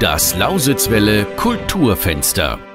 Das Lausitzwelle Kulturfenster.